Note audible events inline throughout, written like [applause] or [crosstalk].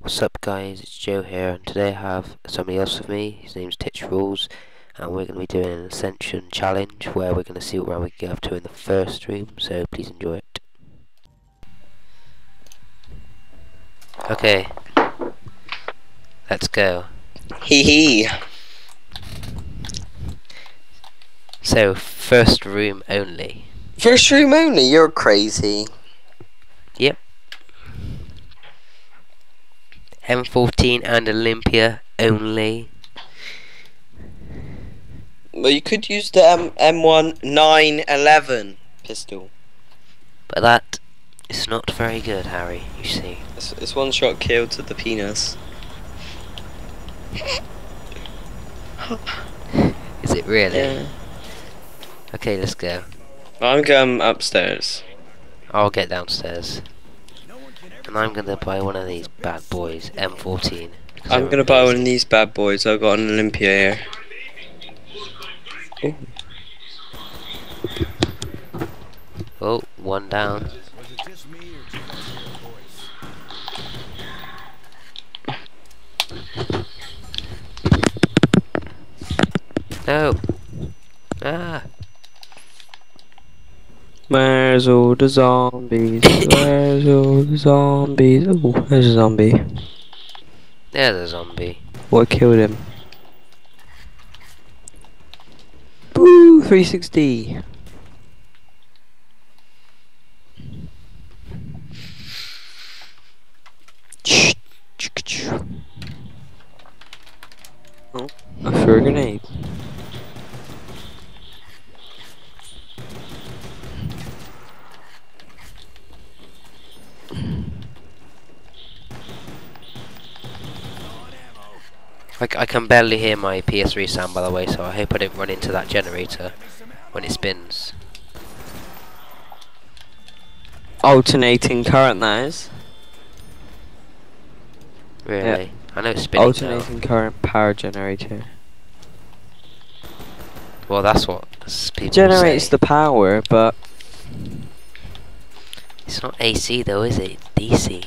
What's up guys, it's Joe here and today I have somebody else with me, his name's Titch Rules and we're going to be doing an Ascension challenge where we're going to see what round we get up to in the first room, so please enjoy it. Okay, let's go. Hee hee. So, first room only. First room only, you're crazy. Yep. M14 and Olympia only. Well, you could use the M M1 911 pistol. But that is not very good, Harry, you see. It's, it's one shot kill to the penis. [laughs] Is it really? Yeah. Okay, let's go. I'm going upstairs. I'll get downstairs. And I'm gonna buy one of these bad boys, M14. I'm gonna buy one of these bad boys. I've got an Olympia here. Ooh. Oh, one down. No. Ah. Where's all the zombies? Where's all the zombies? Oh, there's a zombie. There's a zombie. What killed him? Boo! 360. Oh, I threw a grenade. I, can barely hear my PS3 sound by the way, so I hope I don't run into that generator when it spins. Alternating current, that is. Really? I know it's spinning. Alternating current power generator. Well, that's what people Generates say. the power, but It's not AC though, is it? DC.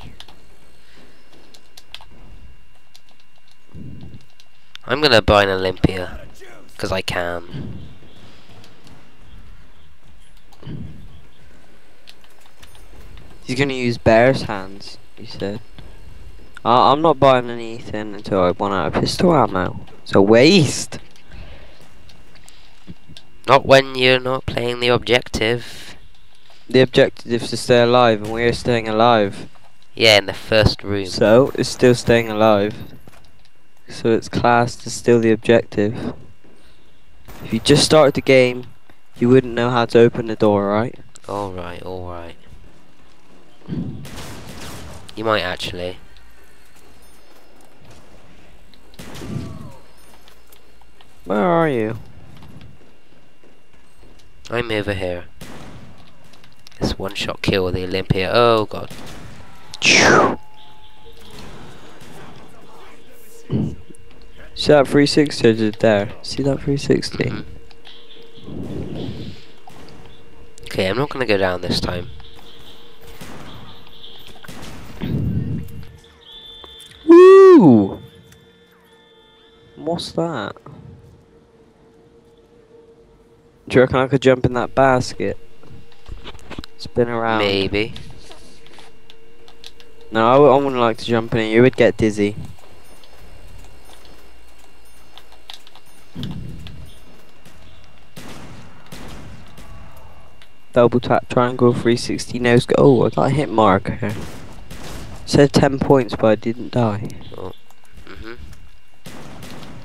I'm gonna buy an Olympia because I can. he's gonna use bear's hands. He said. Uh, I'm not buying anything until I run out of pistol ammo. It's a waste. Not when you're not playing the objective. The objective is to stay alive, and we're staying alive. Yeah, in the first room. So it's still staying alive. So it's classed as still the objective. If you just started the game, you wouldn't know how to open the door, right? Alright, alright. You might actually. Where are you? I'm over here. This one shot kill with the Olympia. Oh god. See that 360 I did there? See that 360? Mhm. Okay, I'm not gonna go down this time. Woo! What's that? Do you reckon I could jump in that basket? Spin around. Maybe. No, I wouldn't like to jump in it. You would get dizzy. Double tap triangle 360 nose go. Oh, I got a hit marker. Said 10 points, but I didn't die. Mhm.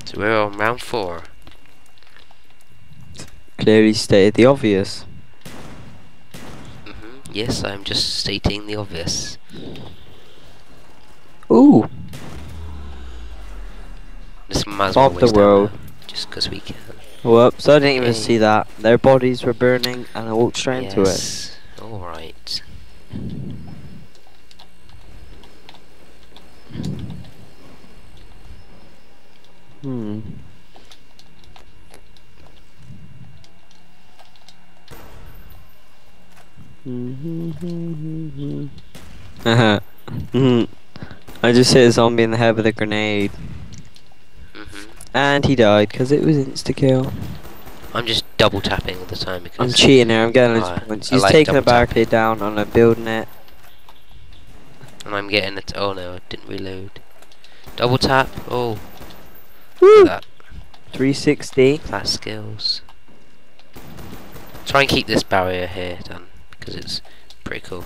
So we're on round four. Clearly stated the obvious. Mhm. Yes, I'm just stating the obvious. Ooh, This might as well the our just because we can. Whoops! I didn't even Okay. see that. Their bodies were burning, and I walked straight into it. yes. All right. Hmm. [laughs] [laughs] I just hit a zombie in the head with a grenade. And he died because it was insta kill. I'm just double tapping all the time because I'm cheating here, I'm getting Oh, points. He's like taking a barricade down on a building it. and I'm getting it. Oh no, I didn't reload. Double tap. Oh, Woo! that 360. that skills. Try and keep this barrier here done because it's pretty cool.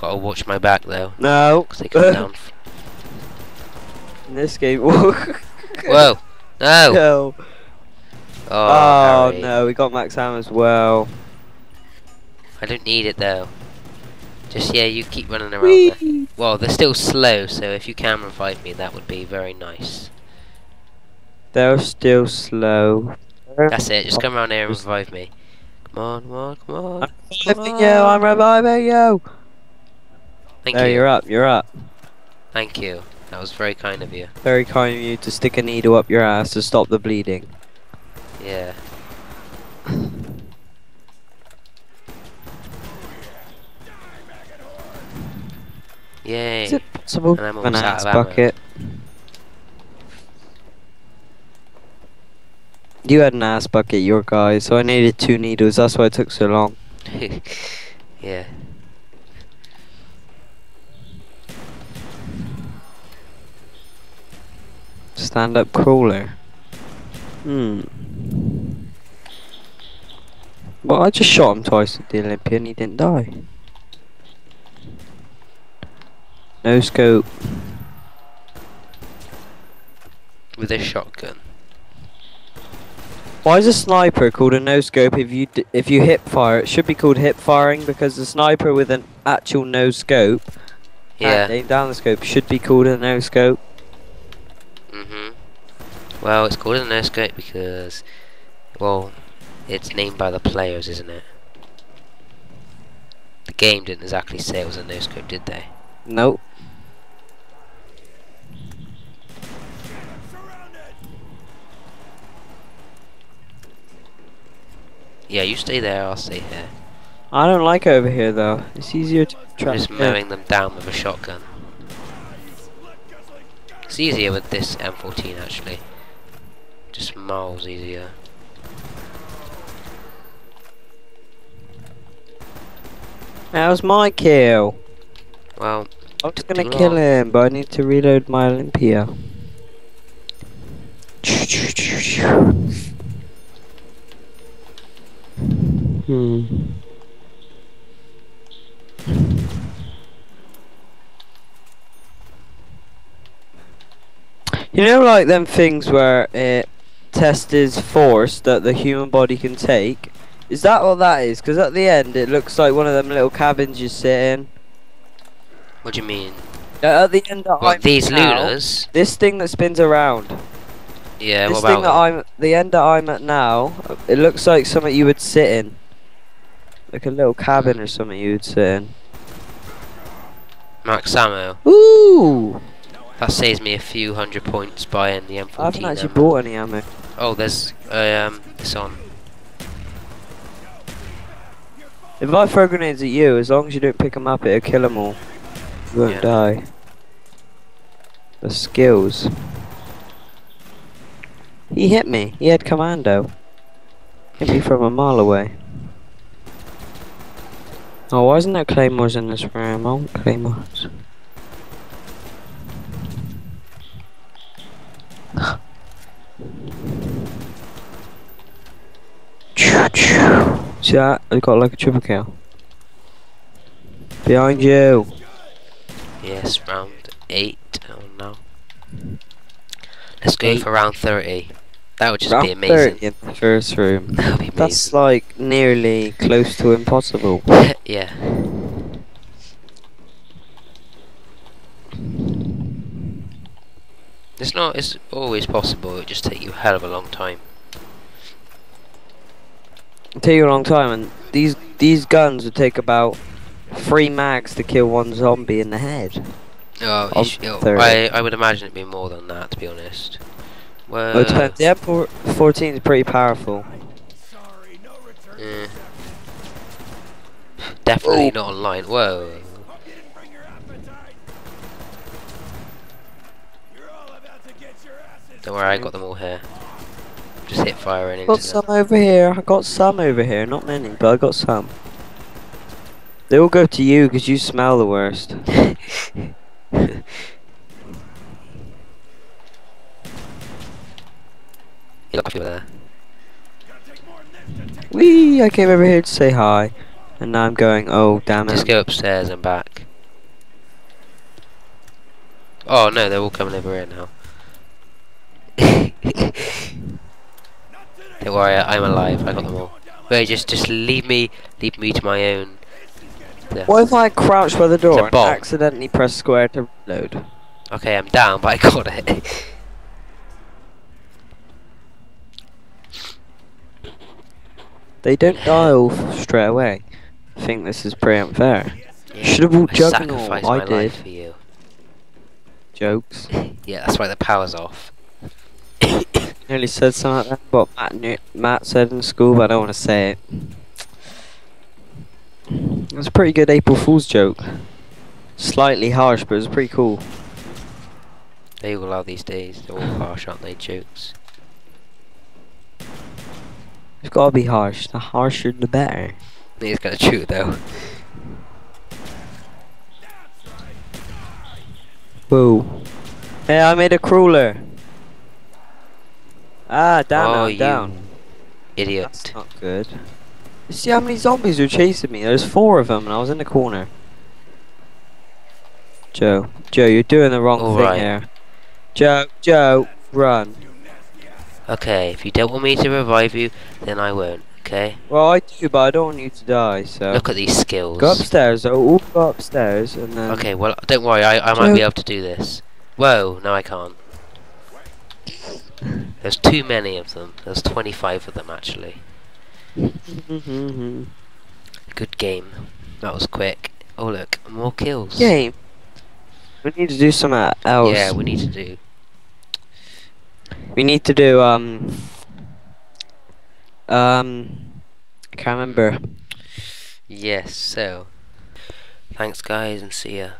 Gotta watch my back though, No. [laughs] because they come down. [laughs] In this game. [laughs] Whoa. [laughs] No! no. Oh, Oh, no, we got Max Ammo as well. I don't need it though. Just yeah, you keep running around there. Well, they're still slow, so if you can revive me, that would be very nice. They're still slow. That's it. Just come around here and revive me. Come on, come on, come on. I'm reviving you, I'm reviving you. Thank there, you. you're up, you're up. Thank you. That was very kind of you. Very kind of you to stick a needle up your ass to stop the bleeding. Yeah. Yay. Is it possible? And I'm almost out ass of ammo. bucket. You had an ass bucket, your guy, so I needed two needles. That's why it took so long. [laughs] yeah. Stand up crawler. Hmm. Well, I just shot him twice at the Olympia and he didn't die. No scope. With a shotgun. Why is a sniper called a no scope if you d- if you hip fire? It should be called hip firing because the sniper with an actual no scope Yeah. aim down the scope should be called a no scope. Well, it's called a no scope because, well, it's named by the players, isn't it? The game didn't exactly say it was a no scope, did they? Nope. Yeah, you stay there. I'll stay here. I don't like over here though. It's easier to track. just in. mowing them down with a shotgun. It's easier with this M14 actually. Just miles easier. How's my kill. Well, I was Took gonna kill long. him, but I need to reload my Olympia. Hmm. You know, like them things where it tests force that the human body can take. Is that what that is? Because at the end, it looks like one of them little cabins you sit in. what do you mean? Uh, At the end, that I'm What these now, lunars? This thing that spins around. Yeah. this what thing about that? I'm, the end that I'm at now, it looks like something you would sit in, like a little cabin or something you would sit in. Max ammo. Ooh! That saves me a few hundred points buying the M14. I haven't actually ammo. bought any ammo. Oh, there's uh, um, it's on. If I throw grenades at you, as long as you don't pick them up, it'll kill them all. You won't Yeah. die. The skills. He hit me. He had commando. Hit me from a mile away. Oh, why isn't there claymores in this room? I want claymores. See that? I got like a triple kill. Behind you. Yes, round eight. Oh no. Let's go Eight. for round thirty. That would just Round be amazing. 30 in the first room. That would be amazing. That's like nearly close to impossible. [laughs] yeah. It's not. It's always possible. It just take you a hell of a long time take you a long time, and these these guns would take about three mags to kill one zombie in the head. Oh, oh I I would imagine it'd be more than that, to be honest. Well, oh, yeah, 14 is pretty powerful. Yeah. Definitely Ooh. not online. Whoa. Don't worry, I got them all here. Just hit fire and got into some over here. I got some over here. Not many, but I got some. They all go to you because you smell the worst. them. [laughs] you look over there. Wee! I came over here to say hi, and now I'm going. Oh damn Just it! go upstairs and back. Oh no, they're all coming over here now. [laughs] Don't worry, I'm alive. I got them all. Wait, just just leave me, leave me to my own. death. What if I crouch by the door and accidentally press square to reload? Okay, I'm down, but I got it. They don't die all straight away. I think this is pretty unfair. Yeah, Should've bought Juggernaut, sacrificed I did. Jokes. [laughs] Yeah, that's why the power's off. Nearly said something like that, what Matt, knew, Matt said in school, but I don't want to say it. It was a pretty good April Fool's joke. Slightly harsh, but it was pretty cool. They all are these days. They're all harsh, aren't they? Jokes. It's gotta be harsh. The harsher, the better. He's gonna shoot though. Whoa. Hey, I made a crawler. Ah, down, oh, I'm you down. idiot. That's not good. You see how many zombies were chasing me? There's four of them, and I was in the corner. Joe, Joe, you're doing the wrong All thing right. here. Joe, Joe, run. Okay, if you don't want me to revive you, then I won't. Okay. Well, I do, but I don't want you to die. So Look at these skills. go upstairs. All go upstairs, and then. Okay, well, don't worry. I I might be able to do this. Whoa, no, I can't. There's too many of them. There's 25 of them actually. Good game. That was quick. Oh look, more kills. Game. We need to do some else. Yeah, we need to do. We need to do um. Um. I can't remember. Yes. So. Thanks, guys, and see ya.